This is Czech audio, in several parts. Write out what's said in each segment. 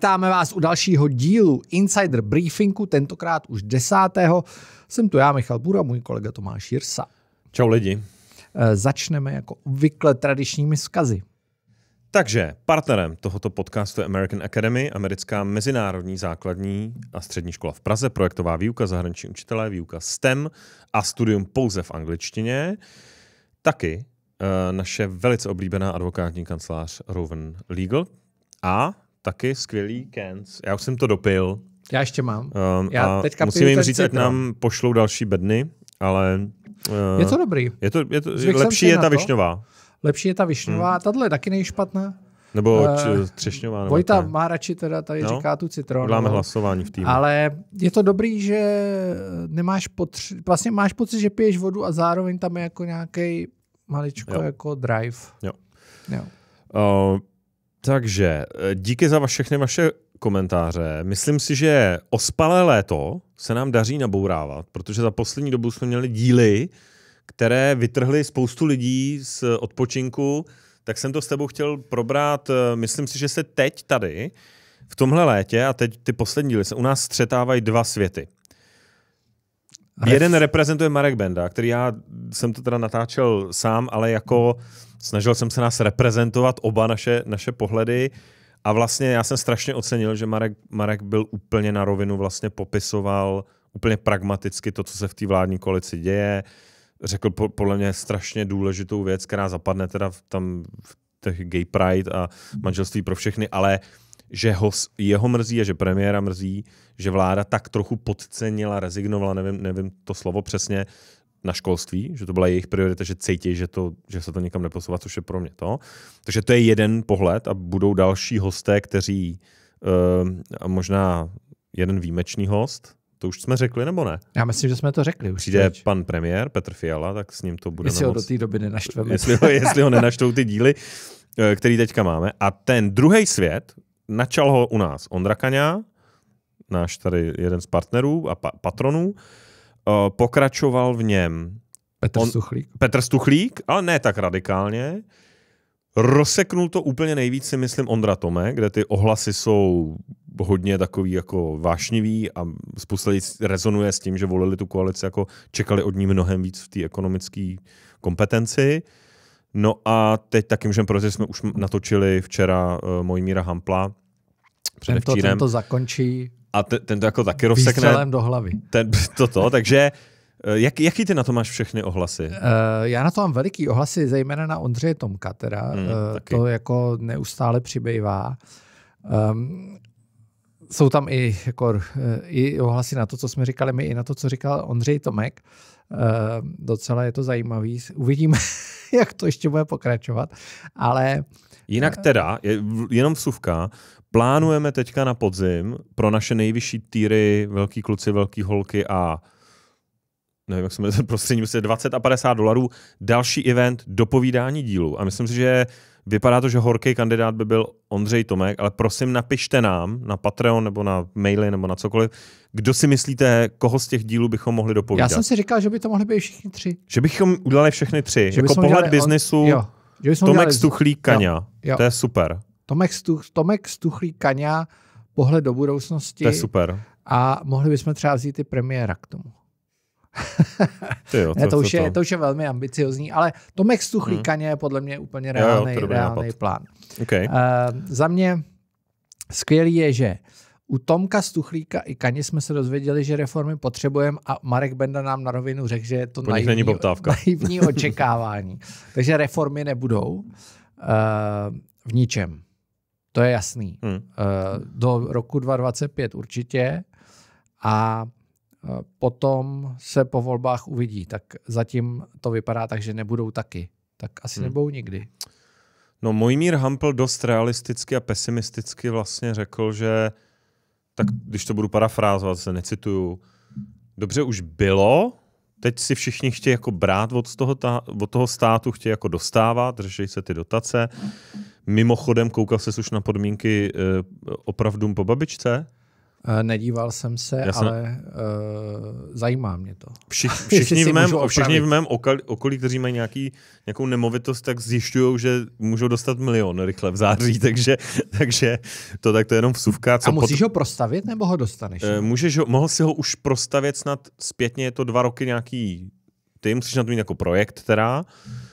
Vítáme vás u dalšího dílu Insider Briefingu, tentokrát už desátého. Jsem tu já, Michal Bura, můj kolega Tomáš Jirsa. Čau lidi. E, začneme jako obvykle tradičními vzkazy. Takže partnerem tohoto podcastu je American Academy, americká mezinárodní základní a střední škola v Praze, projektová výuka, zahraniční učitelé, výuka STEM a studium pouze v angličtině. Taky uh, naše velice oblíbená advokátní kancelář Rowan Legal a taky skvělý Kens. Já už jsem to dopil. Já ještě mám. Um, Já teďka musím jim říct, ať nám pošlou další bedny, ale... Uh, je to dobrý. Je to, je to, lepší je ta višňová. Lepší je ta višňová, hmm. tahle je taky nejšpatná. Nebo uh, třešňová. Nebo Vojta má radši teda, tady no, říká tu citronu. Děláme hlasování v týmu. Ale je to dobrý, že nemáš potři... vlastně máš pocit, že piješ vodu a zároveň tam je jako nějaký maličko jo. jako drive. Jo. jo. Uh, takže eh, díky za všechny vaše komentáře. Myslím si, že ospalé léto se nám daří nabourávat, protože za poslední dobu jsme měli díly, které vytrhly spoustu lidí z odpočinku, tak jsem to s tebou chtěl probrat. Eh, myslím si, že se teď tady, v tomhle létě, a teď ty poslední díly, se u nás střetávají dva světy. Ref. Jeden reprezentuje Marek Benda, který já jsem to teda natáčel sám, ale jako snažil jsem se nás reprezentovat oba naše, naše pohledy a vlastně já jsem strašně ocenil, že Marek, Marek byl úplně na rovinu, vlastně popisoval úplně pragmaticky to, co se v té vládní koalici děje, řekl po, podle mě strašně důležitou věc, která zapadne teda v, tam v těch gay pride a manželství pro všechny, ale že ho, jeho mrzí a že premiéra mrzí, že vláda tak trochu podcenila, rezignovala, nevím, nevím to slovo přesně, na školství, že to byla jejich priorita, že cítí, že, to, že se to nikam neposouvá, což je pro mě to. Takže to je jeden pohled a budou další hosté, kteří uh, a možná jeden výjimečný host, to už jsme řekli, nebo ne? Já myslím, že jsme to řekli. Už Přijde teď. pan premiér Petr Fiala, tak s ním to bude. Jestli ho do té doby nenaštveme. Jestli ho, jestli ho nenaštou ty díly, eh, který teďka máme. A ten druhý svět, načal ho u nás Ondra Kaňa, náš tady jeden z partnerů a pa- patronů, pokračoval v něm Petr On, Stuchlík. Petr Stuchlík, ale ne tak radikálně. Rozseknul to úplně nejvíc si myslím Ondra Tome, kde ty ohlasy jsou hodně takový jako vášnivý a spousta lidí rezonuje s tím, že volili tu koalici, jako čekali od ní mnohem víc v té ekonomické kompetenci. No a teď taky můžeme protože jsme už natočili včera uh, Mojmíra Hampla. Tento, tento zakončí a ten, ten to jako taky rozsekne. do hlavy. Ten, toto, takže eh, jak, jaký ty na to máš všechny ohlasy? Uh, já na to mám veliký ohlasy, zejména na Ondřeje Tomka, teda hmm, uh, to jako neustále přibývá. Um, jsou tam i, jako, i ohlasy na to, co jsme říkali my, i na to, co říkal Ondřej Tomek. Uh, docela je to zajímavý. Uvidíme, jak to ještě bude pokračovat. Ale Jinak teda, jenom vsuvka, Plánujeme teďka na podzim pro naše nejvyšší týry, velký kluci, velký holky a nevím, jak jsme to prostřednictvím 20 a 50 dolarů, další event dopovídání dílu. A myslím si, že vypadá to, že horký kandidát by byl Ondřej Tomek, ale prosím napište nám na Patreon nebo na maily nebo na cokoliv, kdo si myslíte, koho z těch dílů bychom mohli dopovídat. Já jsem si říkal, že by to mohli být všichni tři. Že bychom udělali všechny tři. Že jako pohled biznesu, on... Tomek. Stuchlík, Kaňa. Jo. Jo. To je super. Tomek, Stuch, Tomek Stuchlý Kaňa, pohled do budoucnosti. To je super. A mohli bychom třeba vzít i premiéra k tomu. jo, to, ne, to, už je, to. to už je velmi ambiciozní, ale Tomek Stuchlý hmm. Kaně je podle mě úplně reálný, jo, jo, reálný plán. Okay. Uh, za mě skvělý je, že u Tomka Stuchlíka i Kaně jsme se dozvěděli, že reformy potřebujeme a Marek Benda nám na rovinu řekl, že je to naivní, není naivní očekávání. Takže reformy nebudou uh, v ničem. To je jasný. Hmm. Eh, do roku 2025 určitě a eh, potom se po volbách uvidí. Tak zatím to vypadá tak, že nebudou taky. Tak asi hmm. nebudou nikdy. No Mojmír Hampel dost realisticky a pesimisticky vlastně řekl, že tak když to budu parafrázovat, se necituju, dobře už bylo, teď si všichni chtějí jako brát od toho, ta, od toho státu, chtějí jako dostávat, řeší se ty dotace. Mimochodem, koukal jsi už na podmínky e, opravdu po babičce? Uh, nedíval jsem se, Já ale uh, zajímá mě to. Všich, všichni, v mém, všichni v mém okolí, okolí, kteří mají nějaký, nějakou nemovitost, tak zjišťují, že můžou dostat milion rychle v září, takže, takže to tak to je jenom vsuvka. Co A musíš pot... ho prostavit, nebo ho dostaneš? Uh, můžeš ho, mohl si ho už prostavit snad zpětně, je to dva roky nějaký, ty musíš na to mít jako projekt teda, Uh,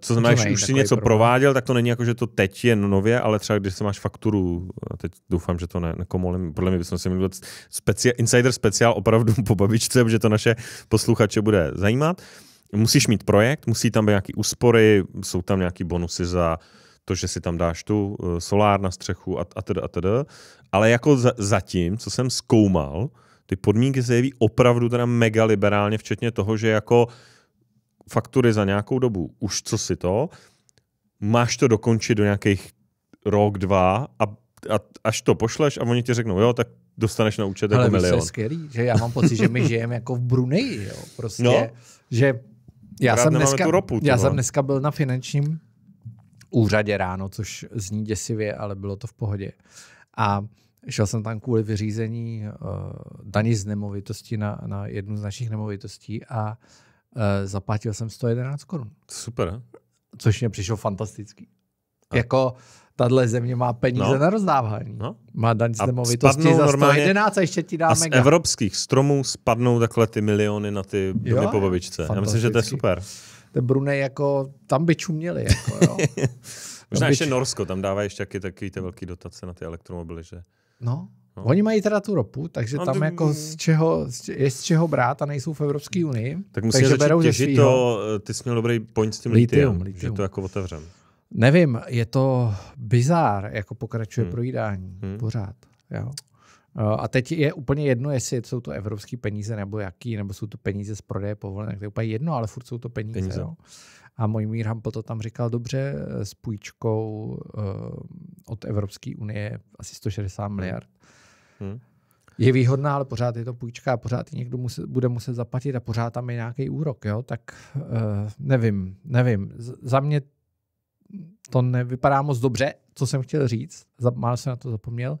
co znamená, že už si něco problém. prováděl, tak to není jako, že to teď je nově, ale třeba když se máš fakturu, a teď doufám, že to ne, nekomolím, podle mě bychom si měli speciál, insider speciál opravdu po babičce, protože to naše posluchače bude zajímat. Musíš mít projekt, musí tam být nějaký úspory, jsou tam nějaký bonusy za to, že si tam dáš tu uh, solár na střechu a, a teda a teda. Ale jako za, zatím, co jsem zkoumal, ty podmínky se jeví opravdu teda mega liberálně, včetně toho, že jako faktury za nějakou dobu, už co si to, máš to dokončit do nějakých rok, dva a, a až to pošleš a oni ti řeknou, jo, tak dostaneš na účet jako milion. Ale skvělý, že já mám pocit, že my žijeme jako v Bruneji, jo, prostě, no. že já jsem, dneska, ropu, já jsem dneska byl na finančním úřadě ráno, což zní děsivě, ale bylo to v pohodě. A šel jsem tam kvůli vyřízení uh, daní z nemovitosti na, na jednu z našich nemovitostí a Uh, zaplatil jsem 111 korun. Super. Což mě přišlo fantastický. A. Jako tahle země má peníze no. na rozdávání. No. Má daň z nemovitosti za 111 a ještě ti dá a z mega. evropských stromů spadnou takhle ty miliony na ty domy po babičce. Já myslím, že to je super. Ten Brunei jako, tam by čuměli. Jako, jo. Možná ještě Norsko, tam dává ještě taky takový ty velké dotace na ty elektromobily, že? No, No. Oni mají teda tu ropu, takže no, tam ty... jako z čeho, je z čeho brát a nejsou v Evropské unii. Tak musíš takže berou těžit to, ty jsi měl dobrý point s tím litium, litium, že to jako otevřem. Nevím, je to bizár, jako pokračuje hmm. projídání hmm. pořád. Jo. A teď je úplně jedno, jestli jsou to evropské peníze nebo jaký, nebo jsou to peníze z prodeje povolenek. To je úplně jedno, ale furt jsou to peníze. peníze. Jo. A můj Mír Hampel to tam říkal dobře s půjčkou uh, od Evropské unie asi 160 hmm. miliard. Hmm. Je výhodná, ale pořád je to půjčka a pořád ji někdo muset, bude muset zaplatit a pořád tam je nějaký úrok, jo? tak uh, nevím, nevím. Z, za mě to nevypadá moc dobře, co jsem chtěl říct, málo jsem na to zapomněl.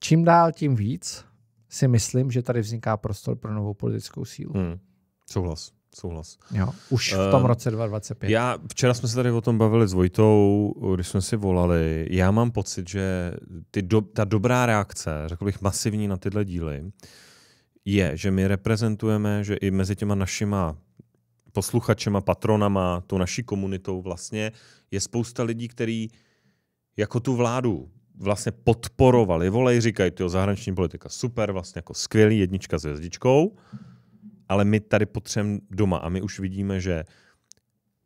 Čím dál, tím víc si myslím, že tady vzniká prostor pro novou politickou sílu. Hmm. Souhlas. Souhlas. Jo, už v tom uh, roce 2025. Já, včera jsme se tady o tom bavili s Vojtou, když jsme si volali. Já mám pocit, že ty do, ta dobrá reakce, řekl bych masivní na tyhle díly, je, že my reprezentujeme, že i mezi těma našima posluchačema, patronama, tou naší komunitou vlastně je spousta lidí, kteří jako tu vládu vlastně podporovali, volej, říkají, ty zahraniční politika super, vlastně jako skvělý jednička s hvězdičkou, ale my tady potřebujeme doma a my už vidíme, že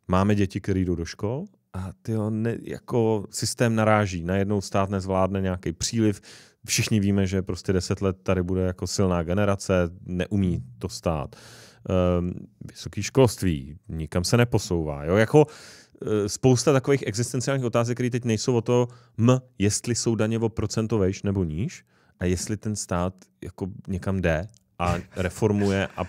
máme děti, které jdou do škol a ne, jako systém naráží. Najednou stát nezvládne nějaký příliv. Všichni víme, že prostě deset let tady bude jako silná generace, neumí to stát. Um, vysoký školství, nikam se neposouvá. Jo? Jako uh, spousta takových existenciálních otázek, které teď nejsou o to, m, jestli jsou daně o procento vejš nebo níž a jestli ten stát jako někam jde a reformuje a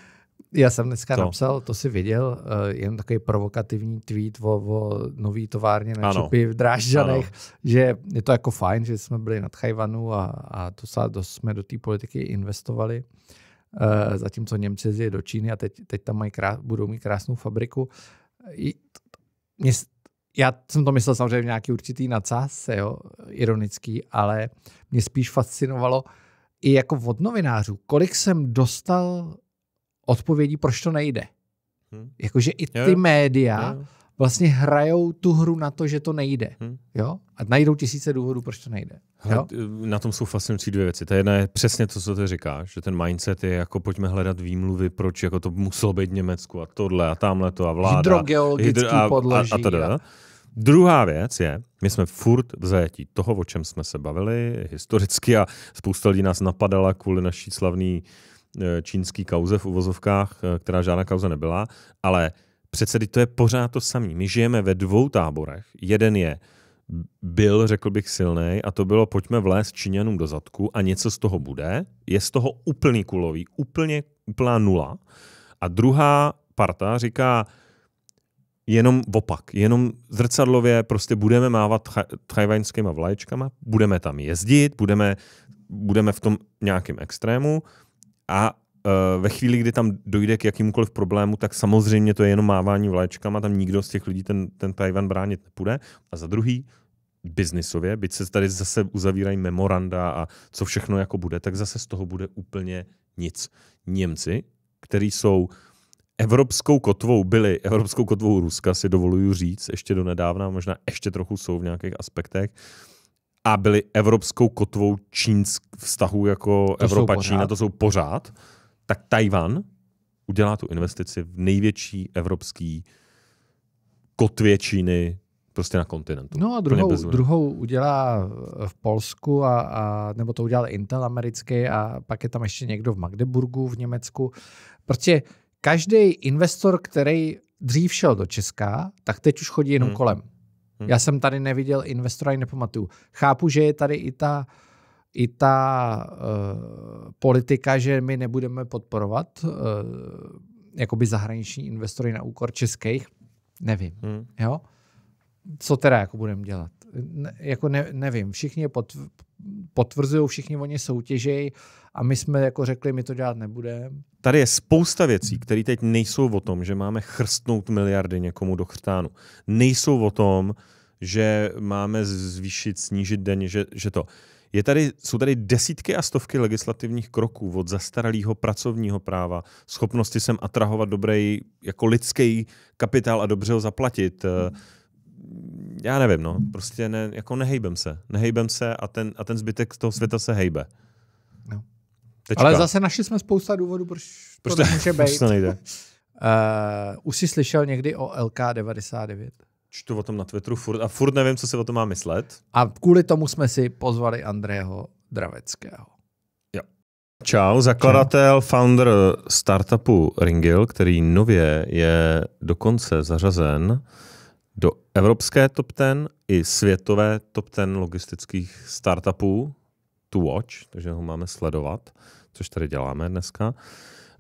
já jsem dneska to. napsal, to si viděl, uh, jen takový provokativní tweet o, o nový továrně na ano. čipy v Drážďanech, ano. že je to jako fajn, že jsme byli nad Chajvanu a, a to, to jsme do té politiky investovali. Uh, zatímco Němci zje do Číny a teď, teď tam mají krás, budou mít krásnou fabriku. I, mě, já jsem to myslel samozřejmě v nějaký určitý nadsázce, jo, ironický, ale mě spíš fascinovalo i jako od novinářů, kolik jsem dostal odpovědí, proč to nejde. Hmm. Jakože i ty jo. média jo. vlastně hrajou tu hru na to, že to nejde. Hmm. Jo? A najdou tisíce důvodů, proč to nejde. Jo? Na tom jsou fascinující dvě věci. Ta jedna je přesně to, co ty říkáš, že ten mindset je jako pojďme hledat výmluvy, proč jako to muselo být v Německu a tohle a tamhle to a vláda. Hydrogeologický hydro, a, podloží. A, a, teda. a Druhá věc je, my jsme furt v zajetí toho, o čem jsme se bavili historicky a spousta lidí nás napadala kvůli naší slavný čínský kauze v uvozovkách, eh, která žádná kauze nebyla, ale přece to je pořád to samé. My žijeme ve dvou táborech. Jeden je byl, řekl bych, silný a to bylo pojďme vlézt Číňanům do zadku a něco z toho bude. Je z toho úplný kulový, úplně úplná nula. A druhá parta říká, jenom opak, jenom zrcadlově prostě budeme mávat tchajvaňskýma vlaječkama, budeme tam jezdit, budeme budeme v tom nějakém extrému a uh, ve chvíli, kdy tam dojde k jakýmukoliv problému, tak samozřejmě to je jenom mávání vlaječkama, tam nikdo z těch lidí ten, ten Tajvan bránit nepůjde. A za druhý, biznisově, byť se tady zase uzavírají memoranda a co všechno jako bude, tak zase z toho bude úplně nic. Němci, kteří jsou evropskou kotvou, byli evropskou kotvou Ruska, si dovoluju říct, ještě do nedávna, možná ještě trochu jsou v nějakých aspektech, a byli evropskou kotvou čínsk vztahu jako to Evropa Čína, to jsou pořád, tak Tajvan udělá tu investici v největší evropský kotvě Číny prostě na kontinentu. No a druhou, druhou udělá v Polsku, a, a, nebo to udělal Intel americký a pak je tam ještě někdo v Magdeburgu v Německu. Prostě každý investor, který dřív šel do Česka, tak teď už chodí jenom hmm. kolem. Hmm. Já jsem tady neviděl investora, i nepamatuju. Chápu, že je tady i ta, i ta uh, politika, že my nebudeme podporovat uh, jakoby zahraniční investory na úkor českých. Nevím. Hmm. Jo? Co teda jako budeme dělat? Ne, jako ne, nevím. Všichni potvrzují, všichni oni soutěžejí a my jsme jako řekli, my to dělat nebudeme. Tady je spousta věcí, které teď nejsou o tom, že máme chrstnout miliardy někomu do chrtánu. Nejsou o tom, že máme zvýšit, snížit daně, že, že to. Je tady, jsou tady desítky a stovky legislativních kroků od zastaralého pracovního práva, schopnosti sem atrahovat dobrý jako lidský kapitál a dobře ho zaplatit. Hmm já nevím, no, prostě ne, jako nehejbem se. Nehejbem se a ten, a ten zbytek toho světa se hejbe. No. Ale zase našli jsme spousta důvodů, proč, proč to nemůže být. to nejde. Uh, už jsi slyšel někdy o LK99? Čtu o tom na Twitteru furt a furt nevím, co si o tom má myslet. A kvůli tomu jsme si pozvali Andreho Draveckého. Jo. Čau, zakladatel, founder startupu Ringil, který nově je dokonce zařazen do evropské top 10 i světové top 10 logistických startupů to watch, takže ho máme sledovat, což tady děláme dneska.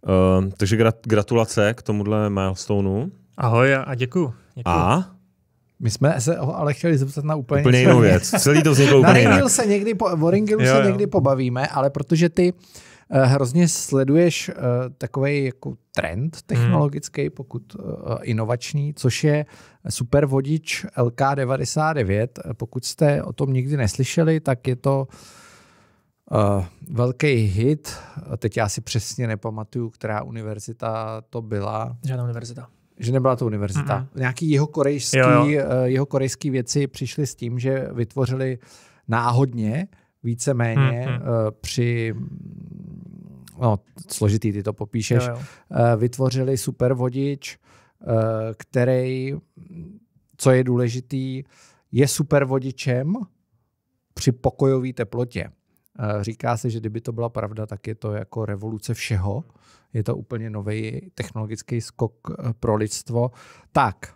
Uh, takže gratulace k tomuhle milestoneu. Ahoj a děkuji. A? My jsme se ho ale chtěli zeptat na úplně, úplně jinou věc. Celý to vzniklo úplně jinak. se někdy, po, o Ringilu se jo. někdy pobavíme, ale protože ty uh, hrozně sleduješ eh, takový jako trend technologický, hmm. pokud uh, inovační, což je super vodič LK99. Pokud jste o tom nikdy neslyšeli, tak je to uh, velký hit. Teď já si přesně nepamatuju, která univerzita to byla. Žádná univerzita. Že nebyla to univerzita. Mm-hmm. Nějaký jeho korejský, jo, jo. jeho korejský věci přišli s tím, že vytvořili náhodně víceméně mm-hmm. při no, složitý, ty to popíšeš, jo, jo. Eh, vytvořili super vodič, eh, který, co je důležitý, je super vodičem při pokojové teplotě. Eh, říká se, že kdyby to byla pravda, tak je to jako revoluce všeho. Je to úplně nový technologický skok pro lidstvo. Tak,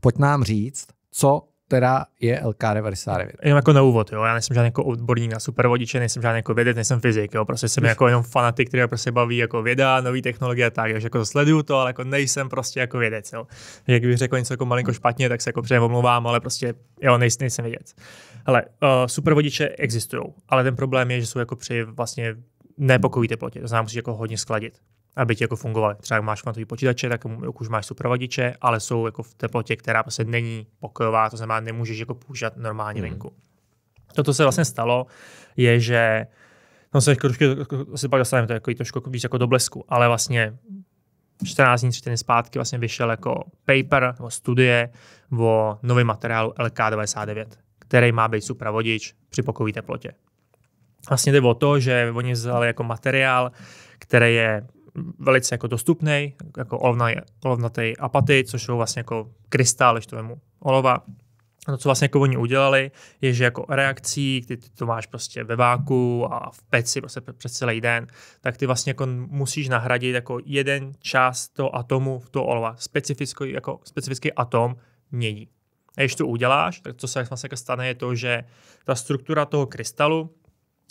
pojď nám říct, co teda je LK99. Jenom jako na úvod, jo. Já nejsem žádný jako odborník na supervodiče, nejsem žádný jako vědec, nejsem fyzik, jo. Prostě jsem jako jenom fanatik, který prostě baví jako věda, nové technologie a tak. Takže jako sleduju to, ale jako nejsem prostě jako vědec, jo. Jak bych řekl něco jako malinko špatně, tak se jako předem omlouvám, ale prostě jo, nejsem, nejsem vědec. Ale uh, supervodiče existují, ale ten problém je, že jsou jako při vlastně nepokojité teplotě. To znamená, musíš jako hodně skladit aby ti jako fungovaly. Třeba máš kvantový počítače, tak už máš supervodiče, ale jsou jako v teplotě, která prostě není pokojová, to znamená, nemůžeš jako používat normálně mm. venku. To, co se vlastně stalo, je, že no se trošku, si pak dostaneme to jako trošku víc jako do blesku, ale vlastně 14 dní, 3 dny zpátky vlastně vyšel jako paper nebo studie o novém materiálu LK99, který má být supravodič při pokojové teplotě. Vlastně jde o to, že oni vzali jako materiál, který je velice jako dostupný, jako olovnatý apaty, což jsou vlastně jako krystal, když to vemu olova. A to, co vlastně jako oni udělali, je, že jako reakcí, kdy ty to máš prostě ve váku a v peci prostě přes celý den, tak ty vlastně jako musíš nahradit jako jeden část toho atomu v toho olova, specifický, jako specifický atom mědí. A když to uděláš, tak co se vlastně jako stane, je to, že ta struktura toho krystalu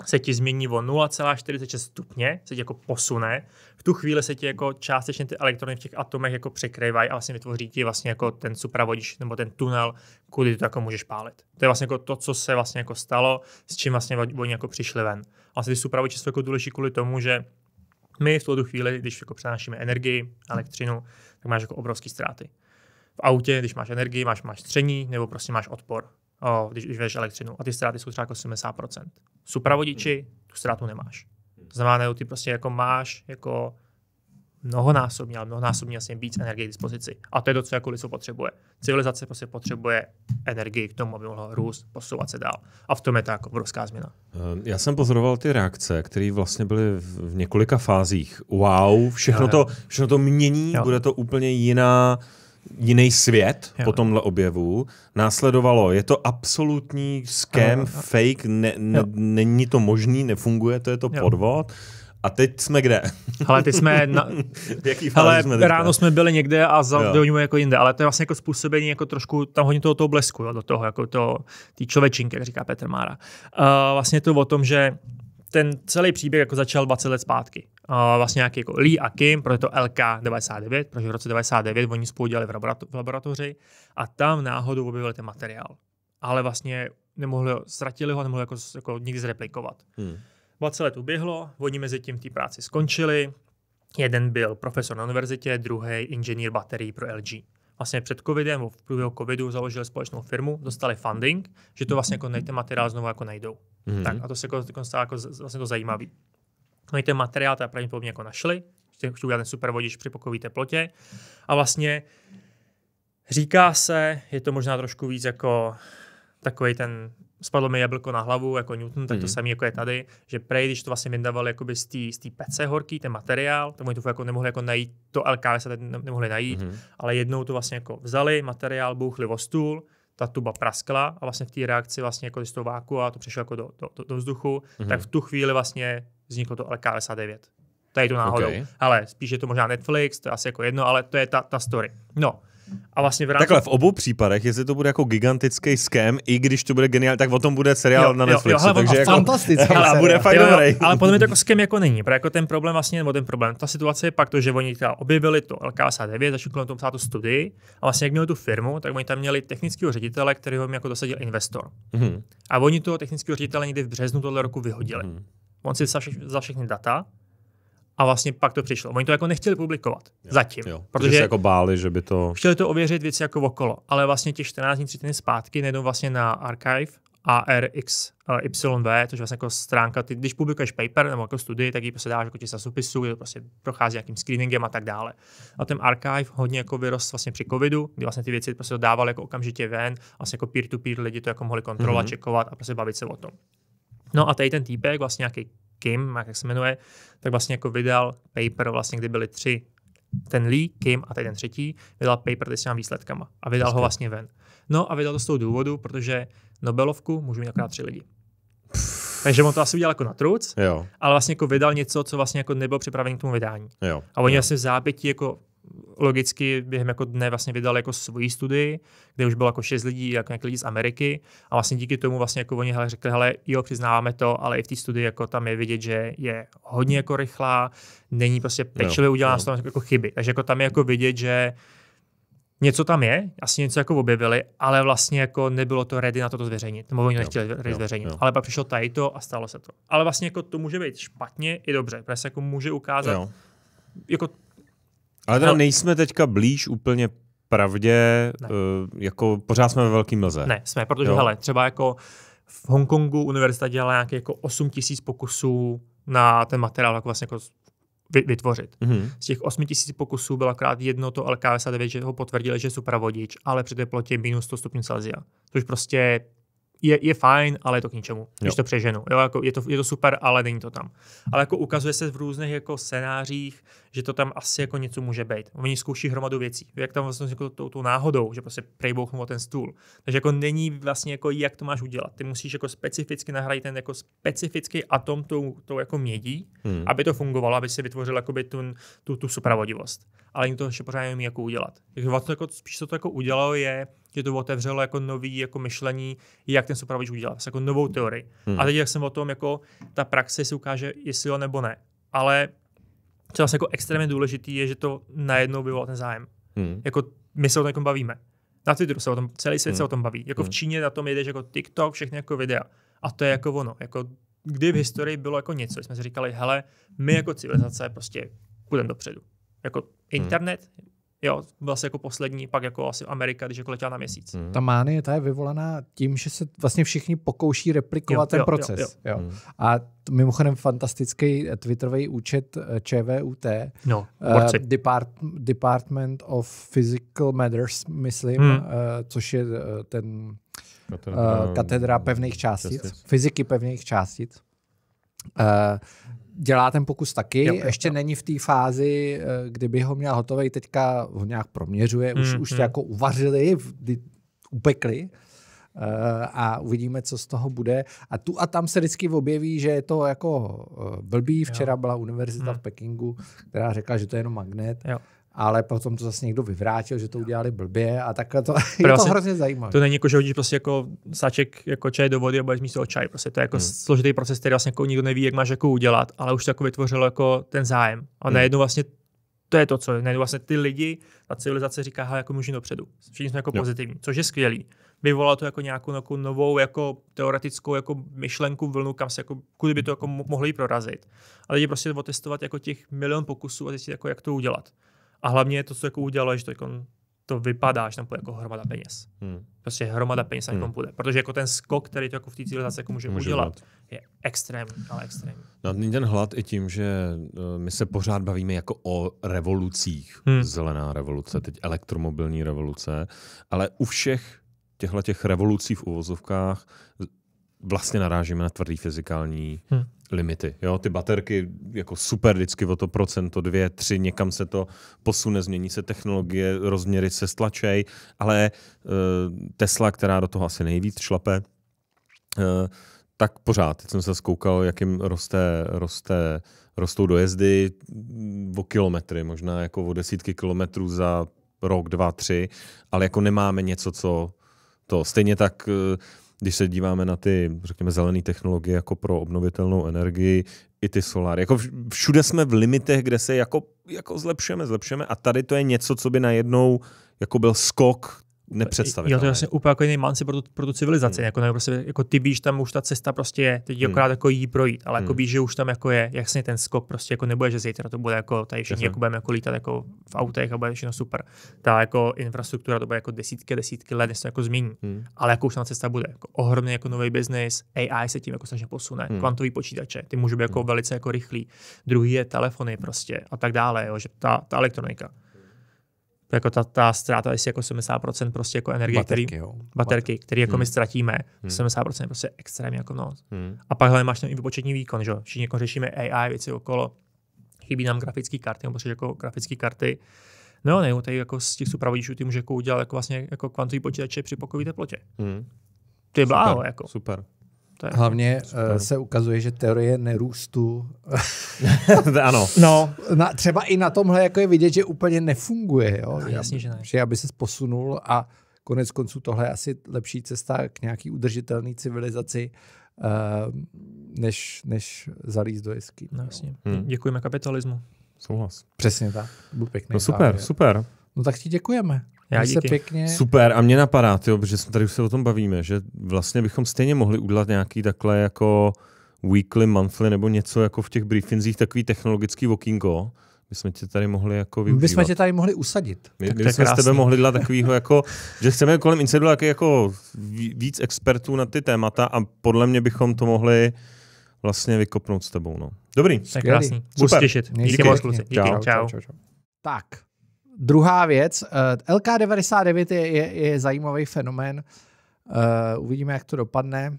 se ti změní o 0,46 stupně, se ti jako posune. V tu chvíli se ti jako částečně ty elektrony v těch atomech jako překrývají a vlastně vytvoří ti vlastně jako ten supravodič nebo ten tunel, kudy to jako můžeš pálit. To je vlastně jako to, co se vlastně jako stalo, s čím vlastně oni jako přišli ven. Vlastně ty supravodiče jsou jako důležitý kvůli tomu, že my v tu chvíli, když jako přenášíme energii, elektřinu, tak máš jako obrovské ztráty. V autě, když máš energii, máš, máš stření nebo prostě máš odpor o, když, když elektřinu a ty ztráty jsou třeba jako 70%. Supravodiči tu ztrátu nemáš. To znamená, že ty prostě jako máš jako mnohonásobně, ale mnohonásobně vlastně víc energie k dispozici. A to je to, co jako lidstvo potřebuje. Civilizace prostě potřebuje energii k tomu, aby mohla růst, posouvat se dál. A v tom je to jako obrovská změna. Ehm, já jsem pozoroval ty reakce, které vlastně byly v několika fázích. Wow, všechno, jo, jo. To, všechno to mění, jo. bude to úplně jiná jiný svět jo. po tomhle objevu. Následovalo, je to absolutní scam, jo. fake, ne, ne, není to možný, nefunguje, to je to jo. podvod. A teď jsme kde? Ale ty jsme... Na... Jaký ale jsme ráno jsme byli někde a za jako jinde, ale to je vlastně jako způsobení jako trošku, tam hodně toho, toho blesku, jo, do toho, jako to, ty člověčinky, jak říká Petr Mára. Uh, vlastně to o tom, že ten celý příběh jako začal 20 let zpátky. Uh, vlastně nějaký jako Lee a Kim, proto to LK99, protože v roce 99 oni spolu dělali v, laborato- v laboratoři a tam náhodou objevili ten materiál. Ale vlastně nemohli, ztratili ho a nemohli jako, jako nikdy zreplikovat. Hmm. 20 let uběhlo, oni mezi tím ty práci skončili. Jeden byl profesor na univerzitě, druhý inženýr baterií pro LG vlastně před covidem, v průběhu covidu založili společnou firmu, dostali funding, že to vlastně jako ten materiál znovu jako najdou. Mm-hmm. Tak a to se jako, jako jako vlastně to zajímavý. No i ten materiál teda pravděpodobně jako našli, chtěli udělat ten super vodič při pokojové teplotě a vlastně říká se, je to možná trošku víc jako takový ten spadlo mi jablko na hlavu jako Newton, tak to mm. samé jako je tady, že prej, když to vlastně vyndavali jakoby z té pece horký, ten materiál, tak oni to jako nemohli jako najít, to LKS se nemohli najít, mm. ale jednou to vlastně jako vzali, materiál bouchli o stůl, ta tuba praskla a vlastně v té reakci vlastně jako z toho váku a to přešlo jako do, do, do, do vzduchu, mm. tak v tu chvíli vlastně vzniklo to LK-59. Tady to náhodou. Okay. Ale spíš je to možná Netflix, to je asi jako jedno, ale to je ta, ta story. No, a vlastně v rámci... Takhle v obou případech, jestli to bude jako gigantický scam, i když to bude geniální, tak o tom bude seriál jo, na Netflixu. Jo, jo, takže jako, fantastický ale bude fakt jo, dobrý. Ale podle mě to jako scam jako není, protože jako ten problém vlastně, nebo ten problém, ta situace je pak to, že oni teda objevili to LKS9, začali kolem tomu psát tu studii a vlastně jak měli tu firmu, tak oni tam měli technického ředitele, který ho jako dosadil investor. Mm-hmm. A oni toho technického ředitele někdy v březnu tohle roku vyhodili. Mm-hmm. On si za všechny data, a vlastně pak to přišlo. Oni to jako nechtěli publikovat. Jo, zatím. Jo, protože se jako báli, že by to... Chtěli to ověřit věci jako okolo. Ale vlastně těch 14 dní, 3 týdny zpátky nejdou vlastně na archive ARX YV, což je vlastně jako stránka, ty, když publikuješ paper nebo jako studii, tak ji prostě dáš jako časopisu, kde to prostě prochází nějakým screeningem a tak dále. A ten archive hodně jako vyrost vlastně při covidu, kdy vlastně ty věci prostě dávali jako okamžitě ven, vlastně jako peer-to-peer lidi to jako mohli kontrolovat, mm-hmm. čekovat a prostě bavit se o tom. No a tady ten týpek, vlastně nějaký Kim, jak se jmenuje, tak vlastně jako vydal paper, vlastně, kdy byly tři, ten Lee, Kim a ten třetí, vydal paper s těmi výsledkama a vydal Hezky. ho vlastně ven. No a vydal to z toho důvodu, protože Nobelovku můžu mít akorát tři lidi. Takže on to asi udělal jako na truc, jo. ale vlastně jako vydal něco, co vlastně jako nebylo připravené k tomu vydání. Jo. A oni jo. vlastně v zápětí jako logicky během jako dne vlastně vydali jako svoji studii, kde už bylo jako šest lidí, jako lidi z Ameriky a vlastně díky tomu vlastně jako oni hele, řekli, hele, jo, přiznáváme to, ale i v té studii jako tam je vidět, že je hodně jako rychlá, není prostě pečlivě udělána z toho jako chyby. Takže jako tam je jako vidět, že něco tam je, asi něco jako objevili, ale vlastně jako nebylo to ready na to, to zveřejnit. Nebo oni nechtěli ready zveřejnit. Jo. Ale pak přišlo tady to a stalo se to. Ale vlastně jako to může být špatně i dobře, protože se jako může ukázat, jo. jako ale teda nejsme teďka blíž úplně pravdě, uh, jako pořád jsme ve velkým mlze. Ne, jsme, protože jo. hele, třeba jako v Hongkongu univerzita dělala nějaké jako 8 tisíc pokusů na ten materiál jako vlastně jako vytvořit. Mm-hmm. Z těch 8 tisíc pokusů bylo akorát jedno to LKS9, že ho potvrdili, že je supravodič, ale při teplotě minus 100 stupňů Celsia. Což prostě je, je fajn, ale je to k ničemu, jo. když to přeženu. Jo, jako je, to, je to super, ale není to tam. Ale jako ukazuje se v různých jako scénářích, že to tam asi jako něco může být. Oni zkouší hromadu věcí. Jak tam vlastně jako tou, tou náhodou, že prostě prejbouchnou ten stůl. Takže jako není vlastně jako jak to máš udělat. Ty musíš jako specificky nahradit ten jako specifický atom tou, tou jako mědí, hmm. aby to fungovalo, aby se vytvořil jakoby tu, tu, tu supravodivost. Ale jim to ještě pořád nevím, jako udělat. Takže vlastně jako, spíš to, to jako udělalo je, že to otevřelo jako nový jako myšlení, jak ten supravodič udělat, jako novou teorii. Hmm. A teď, jak jsem o tom, jako ta praxe si ukáže, jestli jo nebo ne. Ale co vlastně jako extrémně důležitý je, že to najednou bylo ten zájem. Hmm. Jako my se o tom jako bavíme. Na Twitteru se o tom, celý svět hmm. se o tom baví. Jako hmm. v Číně na tom jedeš jako TikTok, všechny jako videa. A to je jako ono. Jako kdy v historii bylo jako něco, jsme si říkali, hele, my jako civilizace prostě půjdeme dopředu. Jako hmm. internet, hmm. Jo, vlastně jako poslední, pak jako asi Amerika, když jako letěla na měsíc. Hmm. Ta mánie ta je vyvolaná tím, že se vlastně všichni pokouší replikovat jo, ten jo, proces. Jo, jo. Jo. Hmm. A mimochodem fantastický Twitterový účet eh, ČVUT, no, uh, Depart, Department of Physical Matters, myslím, hmm. uh, což je uh, ten katedra, uh, katedra pevných částic, částic. fyziky pevných částic. Uh, dělá ten pokus taky, jo, jo, ještě jo. není v té fázi, eh, kdyby ho měl hotový, teďka ho nějak proměřuje, už, mm, už mm. jako uvařili, upekli uh, a uvidíme, co z toho bude. A tu a tam se vždycky objeví, že je to jako uh, blbý. Včera jo. byla univerzita mm. v Pekingu, která řekla, že to je jenom magnet. Jo ale potom to zase někdo vyvrátil, že to udělali blbě a takhle to je vlastně, to hrozně zajímavé. To není jako, že hodíš prostě jako sáček jako čaj do vody a budeš místo čaj. Prostě to je jako hmm. složitý proces, který vlastně jako nikdo neví, jak máš jako udělat, ale už to jako vytvořilo jako ten zájem. A hmm. najednou vlastně to je to, co najednou vlastně ty lidi, ta civilizace říká, hele, jako můžeme dopředu. Všichni jsme jako jo. pozitivní, což je skvělý. Vyvolalo to jako nějakou, nějakou novou jako teoretickou jako myšlenku, vlnu, kam se jako, kudy by to jako mohli prorazit. A lidi prostě otestovat jako těch milion pokusů a zjistit, jako, jak to udělat. A hlavně to, co jako udělalo, že to, jako, to vypadá, že tam bude jako hromada peněz. Hmm. Prostě hromada peněz tam hmm. bude. Protože jako ten skok, který to jako v té civilizaci jako může, může udělat, být. je extrémní, ale extrémní. No, ten hlad i tím, že uh, my se pořád bavíme jako o revolucích. Hmm. Zelená revoluce, teď elektromobilní revoluce, ale u všech těchto těch revolucí v uvozovkách vlastně narážíme na tvrdý fyzikální hmm limity. Jo? Ty baterky jako super vždycky o to procento, dvě, tři, někam se to posune, změní se technologie, rozměry se stlačej, ale uh, Tesla, která do toho asi nejvíc šlape, uh, tak pořád. Teď jsem se zkoukal, jakým roste, roste, rostou dojezdy o kilometry, možná jako o desítky kilometrů za rok, dva, tři, ale jako nemáme něco, co to. Stejně tak uh, když se díváme na ty, řekněme, zelené technologie jako pro obnovitelnou energii, i ty soláry. Jako všude jsme v limitech, kde se jako, jako zlepšujeme, zlepšujeme a tady to je něco, co by najednou jako byl skok nepředstavitelné. Jo, to je vlastně úplně jako jiný manci pro tu, pro tu civilizaci. Hmm. Jako, ne, prostě, jako ty víš, tam už ta cesta prostě je, teď hmm. akorát jako jí projít, ale jako hmm. jako víš, že už tam jako je, jasně ten skok prostě jako nebude, že zítra to bude jako tady všichni jako budeme jako lítat jako v autech a bude všechno super. Ta jako infrastruktura to bude jako desítky, desítky let, než to jako změní. Hmm. Ale jako už tam cesta bude. Jako ohromný jako nový business, AI se tím jako strašně posune, hmm. kvantový počítače, ty můžou být jako hmm. velice jako rychlý. Druhý je telefony prostě a tak dále, jo, že ta, ta elektronika jako ta, ta ztráta je jako 70% prostě jako energie, baterky, který, jo. baterky, který jako hmm. my ztratíme, hmm. 70% je prostě extrémně jako noc. Hmm. A pak hlavně máš ten i výpočetní výkon, že Všichni jako řešíme AI věci okolo, chybí nám grafické karty, nebo jako grafické karty. No, ne, tady jako z těch supravodičů ty může jako udělat jako vlastně jako kvantový počítače při pokojové teplotě. Hmm. To je bláho, jako. Super. To je Hlavně super. se ukazuje, že teorie nerůstu ano. No. Na, třeba i na tomhle jako je vidět, že úplně nefunguje. Jo? No, jasně, že ne. Že aby se posunul a konec konců tohle je asi lepší cesta k nějaký udržitelné civilizaci, uh, než, než zalíst do jesky. No, jasně. Hmm. Děkujeme kapitalismu. Souhlas. Přesně tak. Byl pěkný no super, závěr. super. No tak ti děkujeme. Já díky. se pěkně. Super, a mě napadá, tyjo, protože jsme tady už se o tom bavíme, že vlastně bychom stejně mohli udělat nějaký takhle jako weekly, monthly nebo něco jako v těch briefinzích, takový technologický okýnko, my jsme tě tady mohli jako využívat. My jsme tě tady mohli usadit. My, my jsme s tebe mohli dělat takovýho jako, že chceme kolem Insidu jako, jako víc expertů na ty témata a podle mě bychom to mohli vlastně vykopnout s tebou. No. Dobrý. Tak krásný. Budu těšit. Díky, Díky moc, kluci. Díky. Čau. Čau. Čau, čau. Tak, Druhá věc, uh, LK99 je, je, je zajímavý fenomén. Uh, uvidíme, jak to dopadne,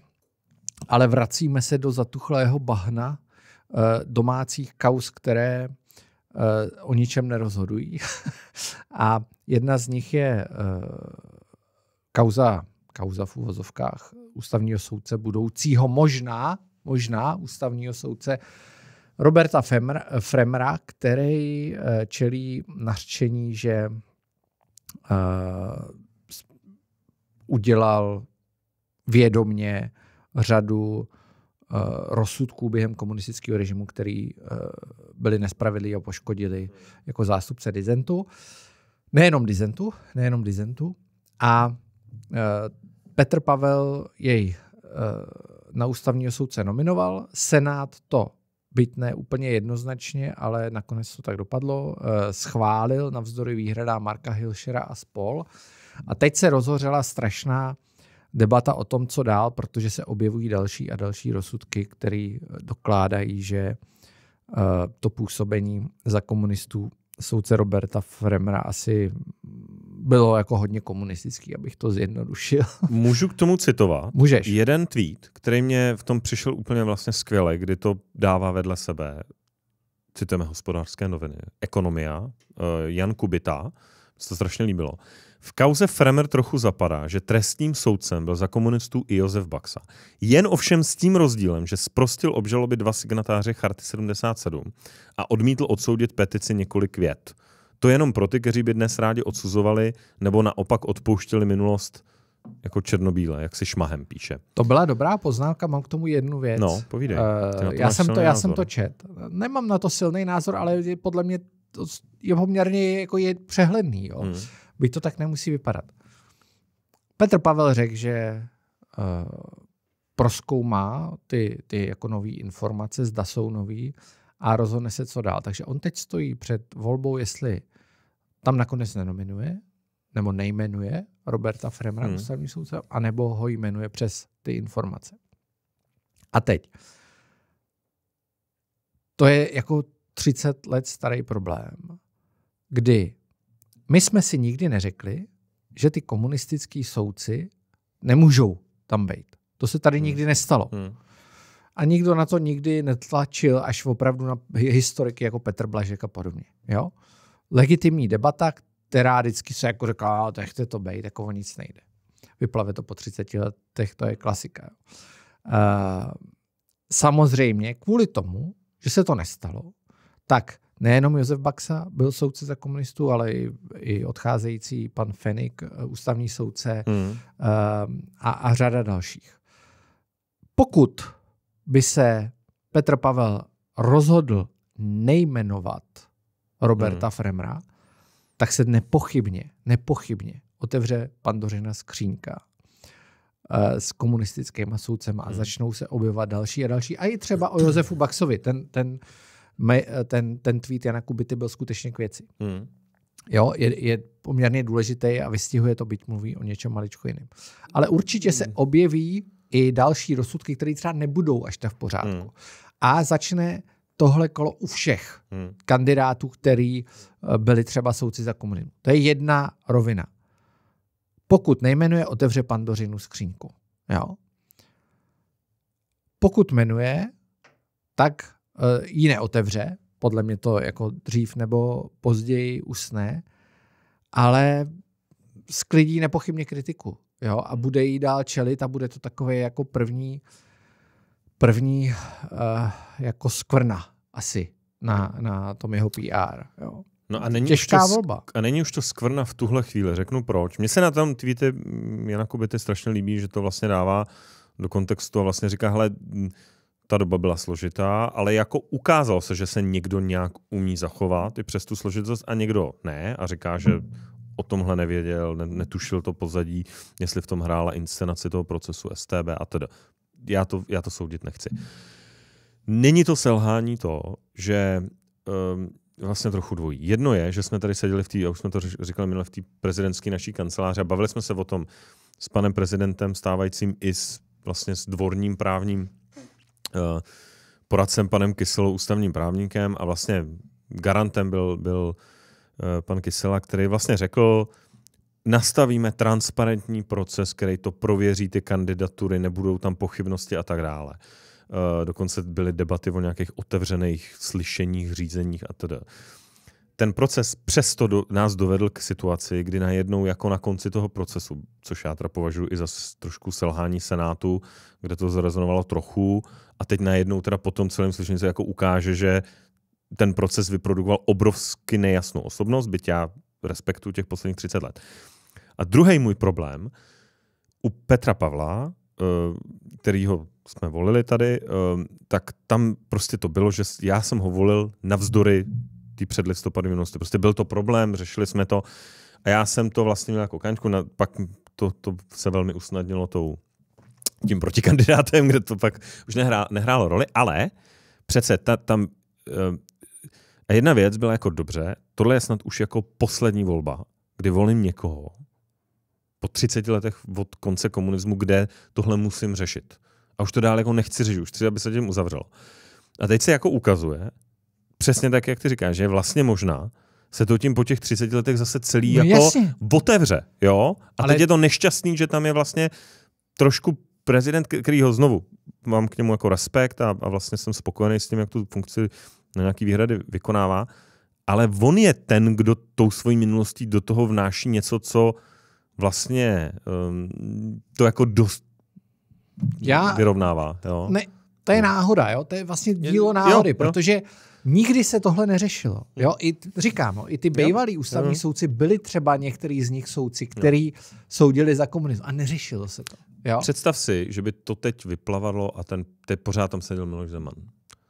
ale vracíme se do zatuchlého bahna uh, domácích kaus, které o ničem nerozhodují. a jedna z nich je kauza, kauza v uvozovkách ústavního soudce budoucího, možná, možná ústavního soudce Roberta Fremra, který čelí nařčení, že udělal vědomně řadu uh, rozsudků během komunistického režimu, který uh, byli nespravedliví a poškodili jako zástupce dizentu. Nejenom dizentu, nejenom dizentu. A uh, Petr Pavel jej uh, na ústavního soudce nominoval. Senát to byť ne úplně jednoznačně, ale nakonec to tak dopadlo, schválil navzdory výhradám Marka Hilšera a spol. A teď se rozhořela strašná debata o tom, co dál, protože se objevují další a další rozsudky, které dokládají, že eh, to působení za komunistů soudce Roberta Fremra asi bylo jako hodně komunistický, abych to zjednodušil. Můžu k tomu citovat? Můžeš. Jeden tweet, který mě v tom přišel úplně vlastně skvěle, kdy to dává vedle sebe, citujeme hospodářské noviny, Ekonomia, eh, Jan Kubita, se to strašně líbilo. V kauze Fremer trochu zapadá, že trestním soudcem byl za komunistů i Josef Baxa. Jen ovšem s tím rozdílem, že zprostil obžaloby dva signatáře Charty 77 a odmítl odsoudit petici několik vět. To jenom pro ty, kteří by dnes rádi odsuzovali nebo naopak odpouštěli minulost jako černobíle, jak si šmahem píše. To byla dobrá poznámka, mám k tomu jednu věc. No, povídej. Uh, já jsem to, já jsem to čet. Nemám na to silný názor, ale podle mě to je poměrně jako je přehledný. Jo. Hmm byť to tak nemusí vypadat. Petr Pavel řekl, že uh, proskoumá ty, ty jako nové informace, zda jsou nový a rozhodne se, co dál. Takže on teď stojí před volbou, jestli tam nakonec nenominuje, nebo nejmenuje Roberta Fremra, hmm. ústavní soudce, anebo ho jmenuje přes ty informace. A teď. To je jako 30 let starý problém, kdy my jsme si nikdy neřekli, že ty komunistický soudci nemůžou tam být. To se tady hmm. nikdy nestalo. Hmm. A nikdo na to nikdy netlačil až opravdu na historiky jako Petr Blažek a podobně. Jo? Legitimní debata, která vždycky se jako říká, nechte to být, jako o nic nejde. Vyplave to po 30 letech, to je klasika. Uh, samozřejmě kvůli tomu, že se to nestalo, tak Nejenom Josef Baxa byl soudce za komunistů, ale i, i odcházející pan Fenik, eh, ústavní soudce hmm. a, a řada dalších. Pokud by se Petr Pavel rozhodl nejmenovat Roberta hmm. Fremra, tak se nepochybně, nepochybně otevře pandořina skřínka uh, s komunistickými soudcemi a hmm. začnou se objevovat další a další. A i třeba o Josefu Baxovi. Ten, ten ten, ten tweet Jana Kubity byl skutečně k věci. Hmm. Jo, je, je poměrně důležitý a vystihuje to, byť mluví o něčem maličko jiném. Ale určitě se hmm. objeví i další rozsudky, které třeba nebudou až tak v pořádku. Hmm. A začne tohle kolo u všech hmm. kandidátů, který eh, byli třeba soudci za komunismu. To je jedna rovina. Pokud nejmenuje, otevře pandořinu skřínku. Jo? Pokud jmenuje, tak Eh, ji neotevře, podle mě to jako dřív nebo později usne, ale sklidí nepochybně kritiku. Jo? A bude jí dál čelit a bude to takové jako první, první uh, jako skvrna asi na, na tom jeho PR. Jo? No a není Těžká už to, volba. A není už to skvrna v tuhle chvíli, řeknu proč. Mně se na tom tweety Jana Kubity strašně líbí, že to vlastně dává do kontextu a vlastně říká, hele, ta doba byla složitá, ale jako ukázalo se, že se někdo nějak umí zachovat i přes tu složitost a někdo ne a říká, že o tomhle nevěděl, netušil to pozadí, jestli v tom hrála inscenaci toho procesu STB a teda. Já to, já to soudit nechci. Není to selhání to, že um, vlastně trochu dvojí. Jedno je, že jsme tady seděli v té, už jsme to říkali minule, v té prezidentské naší kanceláři a bavili jsme se o tom s panem prezidentem stávajícím i s vlastně s dvorním právním Eh, poradcem panem Kyselou, ústavním právníkem a vlastně garantem byl, byl eh, pan Kysela, který vlastně řekl, nastavíme transparentní proces, který to prověří ty kandidatury, nebudou tam pochybnosti a tak dále. Uh, dokonce byly debaty o nějakých otevřených slyšeních, řízeních a tedy. ten proces přesto do, nás dovedl k situaci, kdy najednou jako na konci toho procesu, což já teda považuji i za trošku selhání Senátu, kde to zrezonovalo trochu a teď najednou teda po tom celém slyšení se jako ukáže, že ten proces vyprodukoval obrovsky nejasnou osobnost, byť já respektuju těch posledních 30 let. A druhý můj problém u Petra Pavla, eh, kterýho jsme volili tady, eh, tak tam prostě to bylo, že já jsem ho volil navzdory ty předlistopady minulosti. Prostě byl to problém, řešili jsme to a já jsem to vlastně měl jako kaňku, pak to, to se velmi usnadnilo tou, tím protikandidátem, kde to pak už nehrá, nehrálo roli, ale přece ta, tam uh, a jedna věc byla jako dobře, tohle je snad už jako poslední volba, kdy volím někoho po 30 letech od konce komunismu, kde tohle musím řešit. A už to dál jako nechci řešit, už chci, aby se tím uzavřelo. A teď se jako ukazuje, přesně tak, jak ty říkáš, že je vlastně možná, se to tím po těch 30 letech zase celý no jako jasně. otevře, jo? A Ale... teď je to nešťastný, že tam je vlastně trošku prezident, který ho znovu mám k němu jako respekt a, a vlastně jsem spokojený s tím, jak tu funkci na nějaký výhrady vykonává, ale on je ten, kdo tou svojí minulostí do toho vnáší něco, co vlastně um, to jako dost Já, vyrovnává. Jo? Ne, to je náhoda, jo? to je vlastně dílo náhody, jo, protože jo. nikdy se tohle neřešilo. Jo? I, říkám, no, i ty bývalí ústavní jo. soudci byli třeba některý z nich soudci, který jo. soudili za komunismus a neřešilo se to. Jo? Představ si, že by to teď vyplavalo a ten, teď pořád tam seděl Miloš Zeman.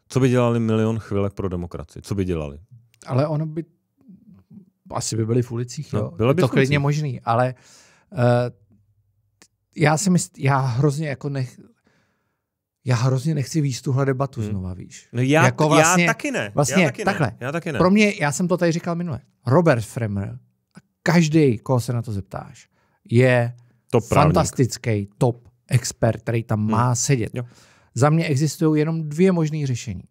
Co by dělali milion chvilek pro demokracii? Co by dělali? Ale ono by asi by byli v ulicích, no, jo. Bylo by to klidně možný, ale uh, já si myslím, já hrozně jako nech, já hrozně nechci víc tuhle debatu hmm. znova, víš. No já, jako vlastně, já taky ne. Vlastně já taky takhle. Ne. Já taky ne. Pro mě, já jsem to tady říkal minule, Robert Fremer, každý, koho se na to zeptáš, je top fantastický top expert, který tam hmm. má sedět. Jo. Za mě existují jenom dvě možné řešení.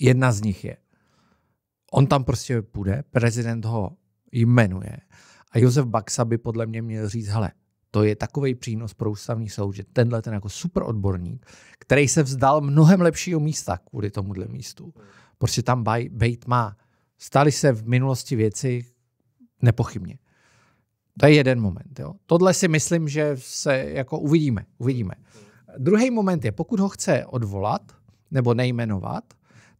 Jedna z nich je, on tam prostě půjde, prezident ho jmenuje a Josef Baxa by podle mě měl říct, hele, to je takový přínos pro ústavní soud, že tenhle ten jako super odborník, který se vzdal mnohem lepšího místa kvůli tomuhle místu. Prostě tam bejt má. Stali se v minulosti věci nepochybně. To je jeden moment. Jo. Tohle si myslím, že se jako uvidíme. uvidíme. Druhý moment je, pokud ho chce odvolat nebo nejmenovat,